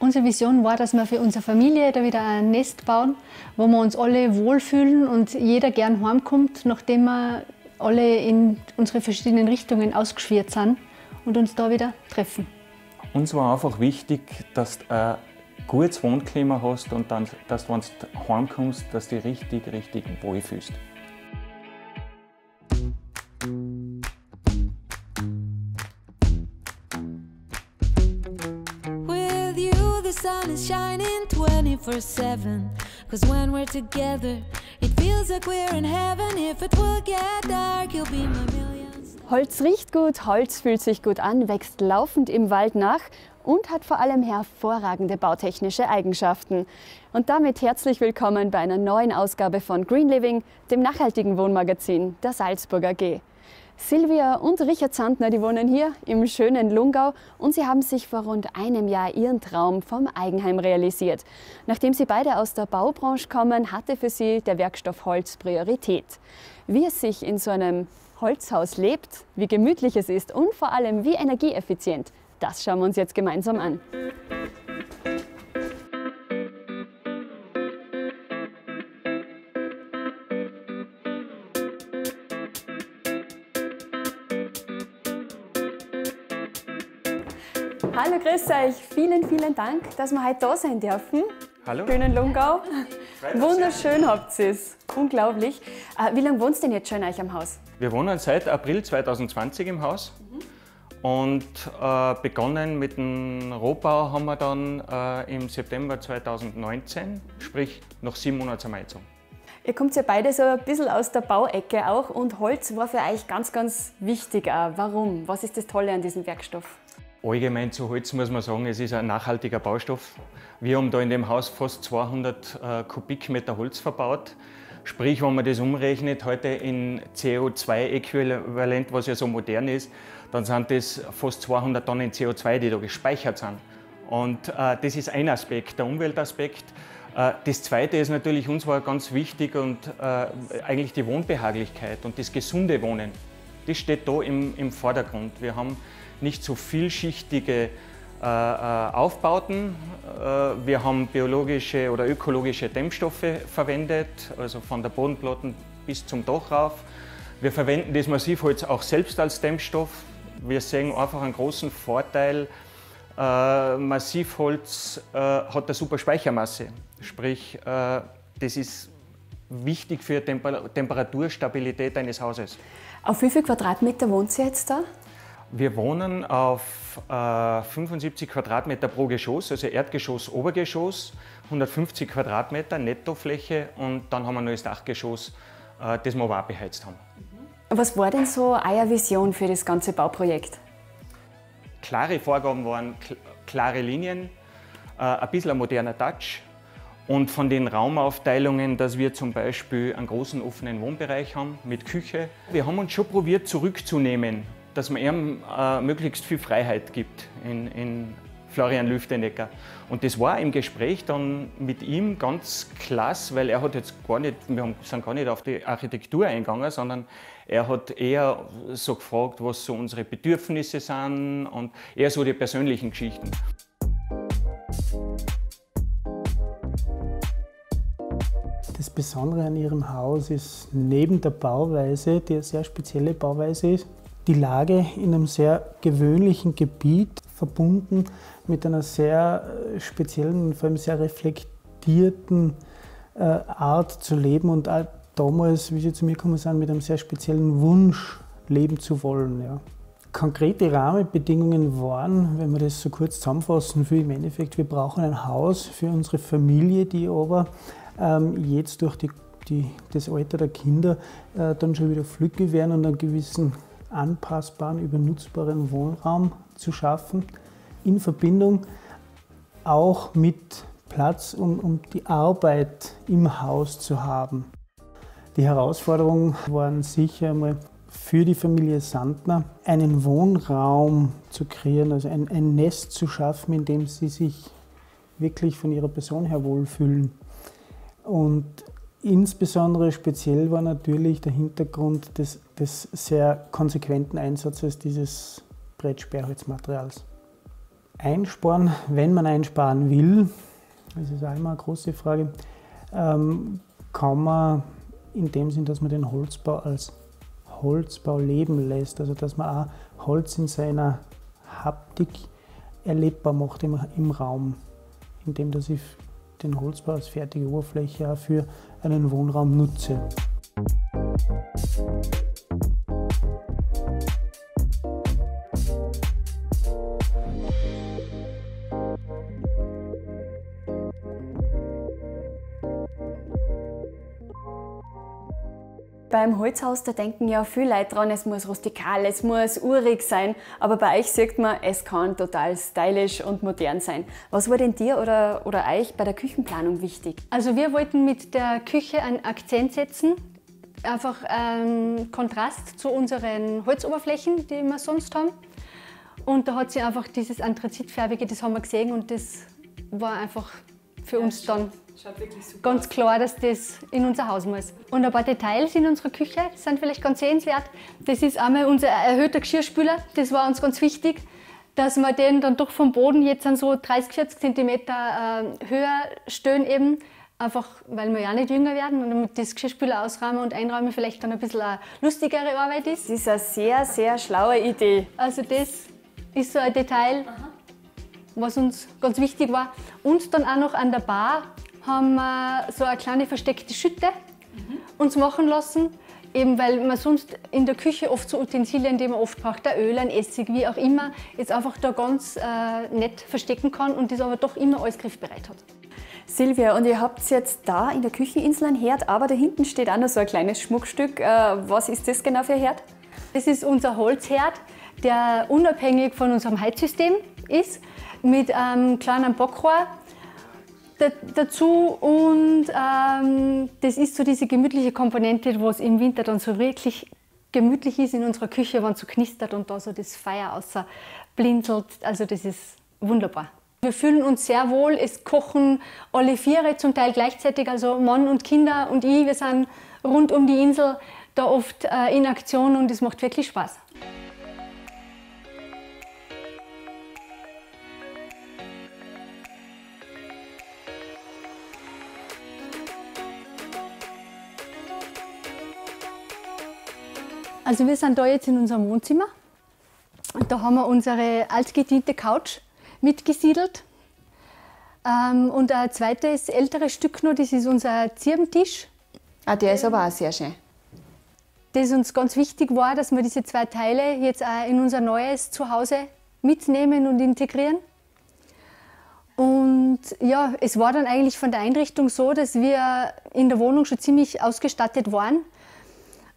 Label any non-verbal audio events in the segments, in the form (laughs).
Unsere Vision war, dass wir für unsere Familie da wieder ein Nest bauen, wo wir uns alle wohlfühlen und jeder gern heimkommt, nachdem wir alle in unsere verschiedenen Richtungen ausgeschwirrt sind und uns da wieder treffen. Uns war einfach wichtig, dass du ein gutes Wohnklima hast und dann, dass du, wenn du heimkommst, dass du dich richtig, richtig wohl fühlst. sun is shining 24 7. Cause when we're together, it feels like we're in heaven. If it will get dark, you'll be my millions. Holz riecht gut, Holz fühlt sich gut an, wächst laufend im Wald nach und hat vor allem hervorragende bautechnische Eigenschaften. Und damit herzlich willkommen bei einer neuen Ausgabe von Green Living, dem nachhaltigen Wohnmagazin der Salzburger G. Silvia und Richard Sandner, die wohnen hier im schönen Lungau und sie haben sich vor rund einem Jahr ihren Traum vom Eigenheim realisiert. Nachdem sie beide aus der Baubranche kommen, hatte für sie der Werkstoff Holz Priorität. Wie es sich in so einem Holzhaus lebt, wie gemütlich es ist und vor allem wie energieeffizient, das schauen wir uns jetzt gemeinsam an. Grüß euch. Vielen, vielen Dank, dass wir heute da sein dürfen. Hallo. Schönen Lungau. Wunderschön habt ihr es. Unglaublich. Äh, wie lange wohnst du denn jetzt schon in euch am Haus? Wir wohnen seit April 2020 im Haus. Mhm. Und äh, begonnen mit dem Rohbau haben wir dann äh, im September 2019, sprich nach sieben Monaten zum Einzug. Ihr kommt ja beide so ein bisschen aus der Bauecke auch und Holz war für euch ganz, ganz wichtig auch. Warum? Was ist das Tolle an diesem Werkstoff? Allgemein zu Holz muss man sagen, es ist ein nachhaltiger Baustoff. Wir haben da in dem Haus fast 200 äh, Kubikmeter Holz verbaut. Sprich, wenn man das umrechnet, heute in CO2-Äquivalent, was ja so modern ist, dann sind das fast 200 Tonnen CO2, die da gespeichert sind. Und äh, das ist ein Aspekt, der Umweltaspekt. Äh, das zweite ist natürlich, uns war ganz wichtig und äh, eigentlich die Wohnbehaglichkeit und das gesunde Wohnen. Das steht da im, im Vordergrund. Wir haben nicht so vielschichtige äh, äh, Aufbauten. Äh, wir haben biologische oder ökologische Dämmstoffe verwendet, also von der Bodenplatte bis zum Dach rauf. Wir verwenden das Massivholz auch selbst als Dämmstoff. Wir sehen einfach einen großen Vorteil. Massivholz hat eine super Speichermasse, sprich, das ist wichtig für die Temperaturstabilität eines Hauses. Auf wie viel Quadratmeter wohnt ihr jetzt da? Wir wohnen auf äh, 75 Quadratmeter pro Geschoss, also Erdgeschoss, Obergeschoss, 150 Quadratmeter Nettofläche und dann haben wir noch das Dachgeschoss, äh, das wir aber auch beheizt haben. Was war denn so eure Vision für das ganze Bauprojekt? Klare Vorgaben waren, klare Linien, äh, ein bisschen ein moderner Touch und von den Raumaufteilungen, dass wir zum Beispiel einen großen offenen Wohnbereich haben mit Küche. Wir haben uns schon probiert zurückzunehmen dass man ihm äh, möglichst viel Freiheit gibt in, in Florian Lüftenecker. Und das war im Gespräch dann mit ihm ganz klasse, weil er hat jetzt gar nicht, wir sind gar nicht auf die Architektur eingegangen, sondern er hat eher so gefragt, was so unsere Bedürfnisse sind und eher so die persönlichen Geschichten. Das Besondere an Ihrem Haus ist neben der Bauweise, die eine sehr spezielle Bauweise ist, die Lage in einem sehr gewöhnlichen Gebiet verbunden mit einer sehr äh, speziellen, vor allem sehr reflektierten äh, Art zu leben und auch damals, wie Sie zu mir gekommen sind, mit einem sehr speziellen Wunsch leben zu wollen. Ja. Konkrete Rahmenbedingungen waren, wenn wir das so kurz zusammenfassen will, im Endeffekt, wir brauchen ein Haus für unsere Familie, die aber ähm, jetzt durch die, die, das Alter der Kinder äh, dann schon wieder flügge werden und einen gewissen anpassbaren, übernutzbaren Wohnraum zu schaffen, in Verbindung auch mit Platz, um, um die Arbeit im Haus zu haben. Die Herausforderungen waren sicher einmal für die Familie Sandner, einen Wohnraum zu kreieren, also ein, ein Nest zu schaffen, in dem sie sich wirklich von ihrer Person her wohlfühlen. Und Insbesondere speziell war natürlich der Hintergrund des, des sehr konsequenten Einsatzes dieses Brettsperrholzmaterials. Einsparen, wenn man einsparen will, das ist auch immer eine große Frage, ähm, kann man in dem Sinn, dass man den Holzbau als Holzbau leben lässt, also dass man auch Holz in seiner Haptik erlebbar macht im, im Raum, indem dass ich den Holzbau als fertige Oberfläche für einen Wohnraum nutze. Beim Holzhaus, da denken ja viele Leute dran, es muss rustikal, es muss urig sein, aber bei euch sieht man, es kann total stylisch und modern sein. Was war denn dir oder, oder euch bei der Küchenplanung wichtig? Also wir wollten mit der Küche einen Akzent setzen, einfach einen Kontrast zu unseren Holzoberflächen, die wir sonst haben. Und da hat sie einfach dieses Anthrazitfärbige, das haben wir gesehen und das war einfach für uns dann ganz aus. klar, dass das in unser Haus muss. Und ein paar Details in unserer Küche sind vielleicht ganz sehenswert. Das ist einmal unser erhöhter Geschirrspüler, das war uns ganz wichtig, dass wir den dann doch vom Boden jetzt an so 30, 40 cm höher stellen eben. Einfach, weil wir ja nicht jünger werden und damit das Geschirrspüler ausräumen und einräumen vielleicht dann ein bisschen eine lustigere Arbeit ist. Das ist eine sehr, sehr schlaue Idee. Also das ist so ein Detail, Aha. was uns ganz wichtig war. Und dann auch noch an der Bar haben wir so eine kleine versteckte Schütte mhm. uns machen lassen. Eben weil man sonst in der Küche oft so Utensilien, die man oft braucht, der Öl, ein Essig, wie auch immer, jetzt einfach da ganz äh, nett verstecken kann und das aber doch immer alles griffbereit hat. Silvia, und ihr habt jetzt da in der Kücheninsel ein Herd, aber da hinten steht auch noch so ein kleines Schmuckstück. Äh, was ist das genau für ein Herd? Das ist unser Holzherd, der unabhängig von unserem Heizsystem ist, mit einem kleinen Backrohr dazu und ähm, das ist so diese gemütliche Komponente, wo es im Winter dann so wirklich gemütlich ist in unserer Küche, wenn es so knistert und da so das Feuer außer blinzelt. Also das ist wunderbar. Wir fühlen uns sehr wohl. Es kochen alle Viere zum Teil gleichzeitig, also Mann und Kinder und ich. Wir sind rund um die Insel da oft äh, in Aktion und es macht wirklich Spaß. Also wir sind da jetzt in unserem Wohnzimmer. Und da haben wir unsere altgediente Couch mitgesiedelt. Ähm, und ein zweites älteres Stück noch, das ist unser Zirbentisch. Ah, der ist aber auch sehr schön. Das uns ganz wichtig war, dass wir diese zwei Teile jetzt auch in unser neues Zuhause mitnehmen und integrieren. Und ja, es war dann eigentlich von der Einrichtung so, dass wir in der Wohnung schon ziemlich ausgestattet waren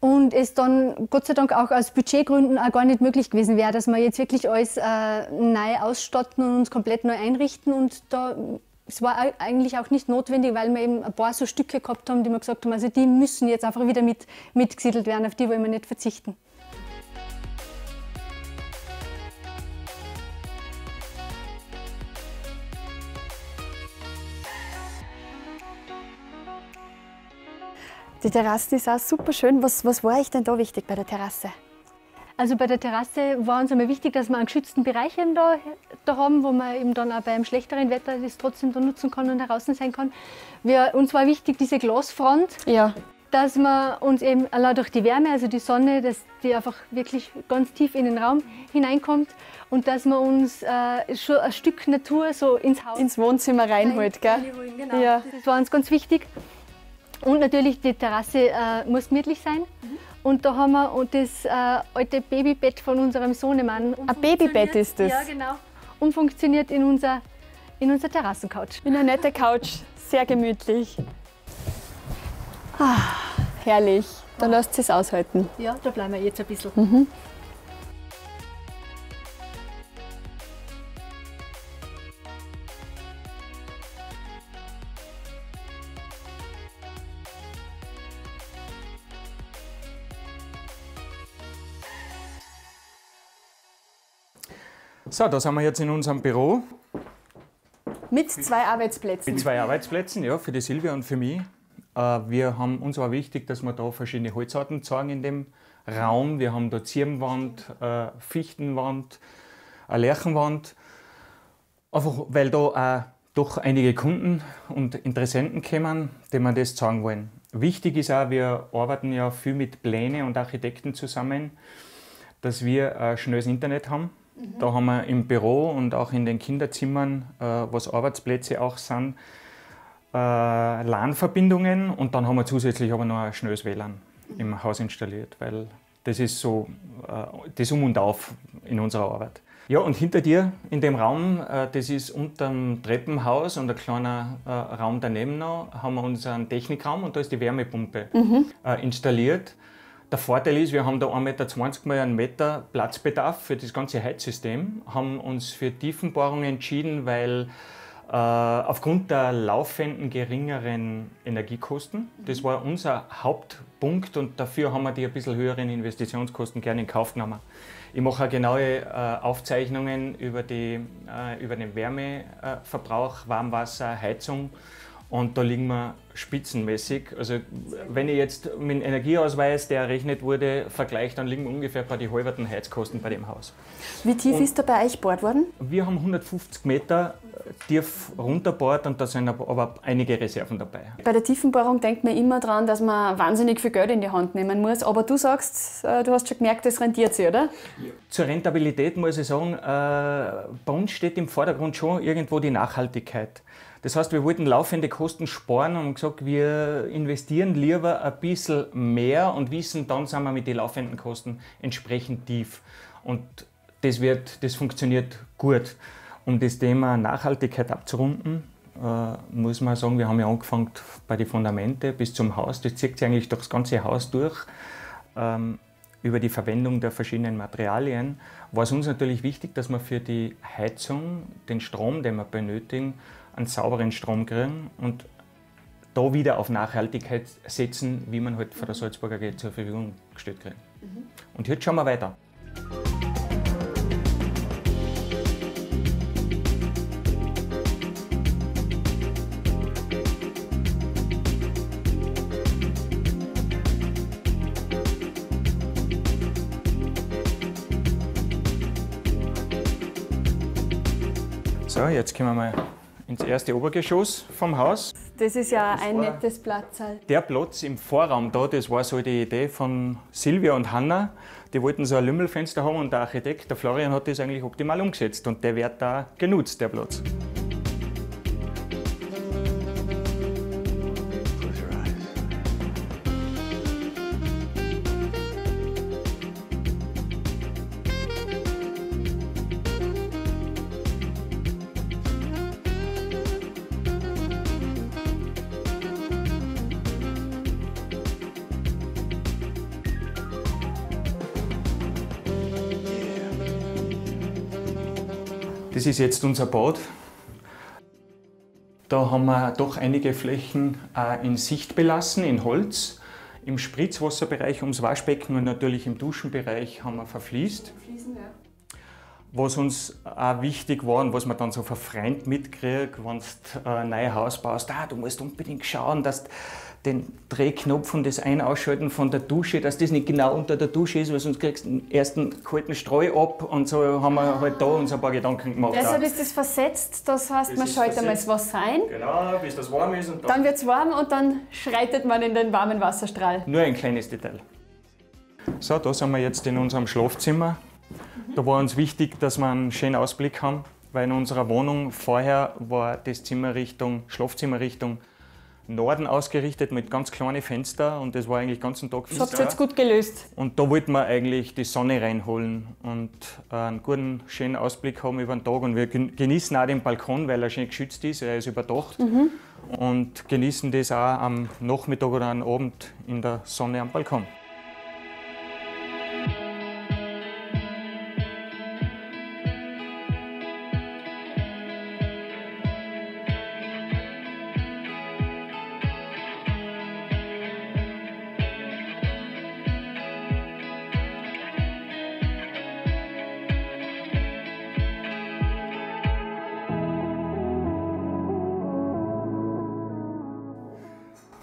und es dann Gott sei Dank auch aus Budgetgründen auch gar nicht möglich gewesen wäre, dass wir jetzt wirklich alles äh, neu ausstatten und uns komplett neu einrichten. Und da, es war eigentlich auch nicht notwendig, weil wir eben ein paar so Stücke gehabt haben, die wir gesagt haben, also die müssen jetzt einfach wieder mit, mitgesiedelt werden, auf die wollen wir nicht verzichten. Die Terrasse ist auch super schön. Was, was war euch denn da wichtig bei der Terrasse? Also bei der Terrasse war uns einmal wichtig, dass wir einen geschützten Bereich eben da, da haben, wo man eben dann auch bei einem schlechteren Wetter das trotzdem da nutzen kann und draußen sein kann. Wir, uns war wichtig diese Glasfront, ja. dass man uns eben allein durch die Wärme, also die Sonne, dass die einfach wirklich ganz tief in den Raum hineinkommt und dass man uns äh, schon ein Stück Natur so ins Haus, ins Wohnzimmer reinholt, gell? Genau. Ja. Das war uns ganz wichtig. Und natürlich die Terrasse äh, muss gemütlich sein. Mhm. Und da haben wir das äh, alte Babybett von unserem Sohnemann. Ein Babybett ist das? Ja, genau. Umfunktioniert in unser, in unser Terrassencouch. In eine nette Couch, sehr gemütlich. Ah, herrlich. Da lasst es aushalten. Ja, da bleiben wir jetzt ein bisschen. Mhm. So, da sind wir jetzt in unserem Büro. Mit zwei Arbeitsplätzen. Mit zwei Arbeitsplätzen, ja, für die Silvia und für mich. Äh, wir haben, uns war wichtig, dass wir da verschiedene Holzarten zeigen in dem Raum. Wir haben da Zirbenwand, äh, Fichtenwand, eine Lärchenwand. Einfach weil da auch doch einige Kunden und Interessenten kommen, die man das zeigen wollen. Wichtig ist auch, wir arbeiten ja viel mit Plänen und Architekten zusammen, dass wir ein schnelles Internet haben. Mhm. Da haben wir im Büro und auch in den Kinderzimmern, äh, was Arbeitsplätze auch sind, äh, LAN-Verbindungen und dann haben wir zusätzlich aber noch ein schnelles WLAN mhm. im Haus installiert, weil das ist so äh, das Um und Auf in unserer Arbeit. Ja, und hinter dir in dem Raum, äh, das ist unter dem Treppenhaus und ein kleiner äh, Raum daneben noch, haben wir unseren Technikraum und da ist die Wärmepumpe mhm. äh, installiert. Der Vorteil ist, wir haben da 1,20 Meter mal einen Meter Platzbedarf für das ganze Heizsystem, haben uns für Tiefenbohrungen entschieden, weil äh, aufgrund der laufenden geringeren Energiekosten, das war unser Hauptpunkt und dafür haben wir die ein bisschen höheren Investitionskosten gerne in Kauf genommen. Ich mache auch genaue äh, Aufzeichnungen über, die, äh, über den Wärmeverbrauch, Warmwasser, Heizung und da liegen wir spitzenmäßig. Also wenn ich jetzt mit dem Energieausweis, der errechnet wurde, vergleiche, dann liegen wir ungefähr bei den halberten Heizkosten bei dem Haus. Wie tief und ist da bei euch gebohrt worden? Wir haben 150 Meter tief runterbohrt und da sind aber einige Reserven dabei. Bei der Tiefenbohrung denkt man immer daran, dass man wahnsinnig viel Geld in die Hand nehmen muss. Aber du sagst, äh, du hast schon gemerkt, das rentiert sich, oder? Zur Rentabilität muss ich sagen, äh, bei uns steht im Vordergrund schon irgendwo die Nachhaltigkeit. Das heißt, wir wollten laufende Kosten sparen und haben gesagt, wir investieren lieber ein bisschen mehr und wissen, dann sind wir mit den laufenden Kosten entsprechend tief. Und das, wird, das funktioniert gut. Um das Thema Nachhaltigkeit abzurunden, äh, muss man sagen, wir haben ja angefangen bei den Fundamente bis zum Haus. Das zieht sich eigentlich durch das ganze Haus durch. Ähm, über die Verwendung der verschiedenen Materialien war es uns natürlich wichtig, dass wir für die Heizung den Strom, den wir benötigen, einen sauberen Strom kriegen und da wieder auf Nachhaltigkeit setzen, wie man halt von der Salzburger AG zur Verfügung gestellt kriegt. Mhm. Und jetzt schauen wir weiter. So, jetzt können wir mal ins erste Obergeschoss vom Haus. Das ist ja das ein nettes Platz. Der Platz im Vorraum da, das war so die Idee von Silvia und Hanna. Die wollten so ein Lümmelfenster haben und der Architekt, der Florian, hat das eigentlich optimal umgesetzt und der wird da genutzt, der Platz. Das ist jetzt unser Bad. Da haben wir doch einige Flächen äh, in Sicht belassen, in Holz. Im Spritzwasserbereich ums Waschbecken und natürlich im Duschenbereich haben wir verfließt. Was uns auch wichtig war und was man dann so verfreund mitkriegt, wenn du ein neues Haus baust, ah, du musst unbedingt schauen, dass den Drehknopf und das Ein- Ausschalten von der Dusche, dass das nicht genau unter der Dusche ist, weil sonst kriegst du den ersten kalten Streu ab und so haben wir halt da uns ein paar Gedanken gemacht. Deshalb ist das versetzt, das heißt, das man schaltet einmal das Wasser ein. Genau, bis das warm ist. Und dann dann wird es warm und dann schreitet man in den warmen Wasserstrahl. Nur ein kleines Detail. So, da sind wir jetzt in unserem Schlafzimmer. Da war uns wichtig, dass wir einen schönen Ausblick haben, weil in unserer Wohnung vorher war das Zimmer Richtung, Schlafzimmer Richtung Norden ausgerichtet mit ganz kleinen Fenstern und das war eigentlich den ganzen Tag finster. Das habt ihr jetzt gut gelöst. Und da wollten wir eigentlich die Sonne reinholen und einen guten, schönen Ausblick haben über den Tag. Und wir genießen auch den Balkon, weil er schön geschützt ist, er ist überdacht. Mhm. Und genießen das auch am Nachmittag oder am Abend in der Sonne am Balkon.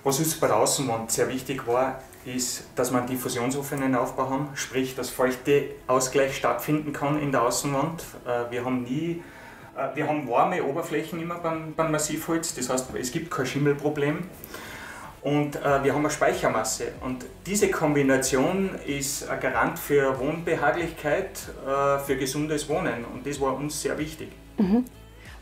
Was uns bei der Außenwand sehr wichtig war, ist, dass wir einen diffusionsoffenen Aufbau haben, sprich, dass Feuchteausgleich stattfinden kann in der Außenwand. Äh, wir haben nie Äh, wir haben warme Oberflächen immer beim, beim Massivholz, das heißt, es gibt kein Schimmelproblem. Und äh, wir haben eine Speichermasse. Und diese Kombination ist ein Garant für Wohnbehaglichkeit, für gesundes Wohnen. Und das war uns sehr wichtig. Mhm.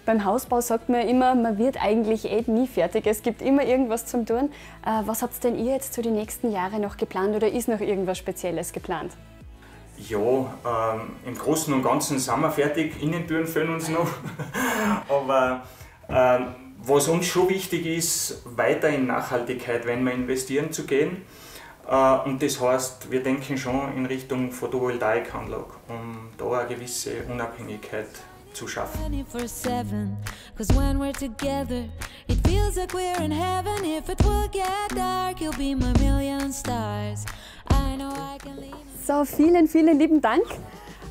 Beim Hausbau sagt man immer, man wird eigentlich eh nie fertig. Es gibt immer irgendwas zum Tun. Äh, was habt denn ihr jetzt für die nächsten Jahre noch geplant oder ist noch irgendwas Spezielles geplant? Ja, ähm, im Großen und Ganzen sind wir fertig. Innentüren fehlen uns noch. (laughs) Aber ähm, was uns schon wichtig ist, weiter in Nachhaltigkeit, wenn wir investieren, zu gehen. Äh, und das heißt, wir denken schon in Richtung Photovoltaikanlage, um da eine gewisse Unabhängigkeit zu schaffen. 24/7, 'cause when we're together, it feels like we're in heaven. If it will get dark, you'll be my million stars. I know I can lean So, vielen, vielen lieben Dank.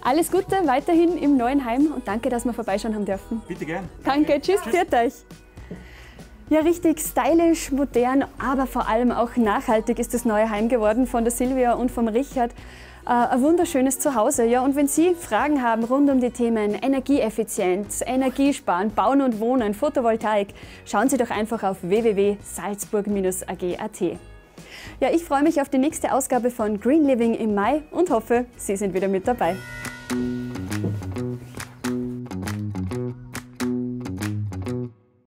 Alles Gute weiterhin im neuen Heim und danke, dass wir vorbeischauen haben dürfen. Bitte gern. Danke, tschüss, pfiat euch. Ja, richtig stylisch, modern, aber vor allem auch nachhaltig ist das neue Heim geworden von der Silvia und vom Richard. Äh, ein wunderschönes Zuhause. Ja, und wenn Sie Fragen haben rund um die Themen Energieeffizienz, Energiesparen, Bauen und Wohnen, Photovoltaik, schauen Sie doch einfach auf www.salzburg-ag.at. Ja, ich freue mich auf die nächste Ausgabe von Green Living im Mai und hoffe, Sie sind wieder mit dabei.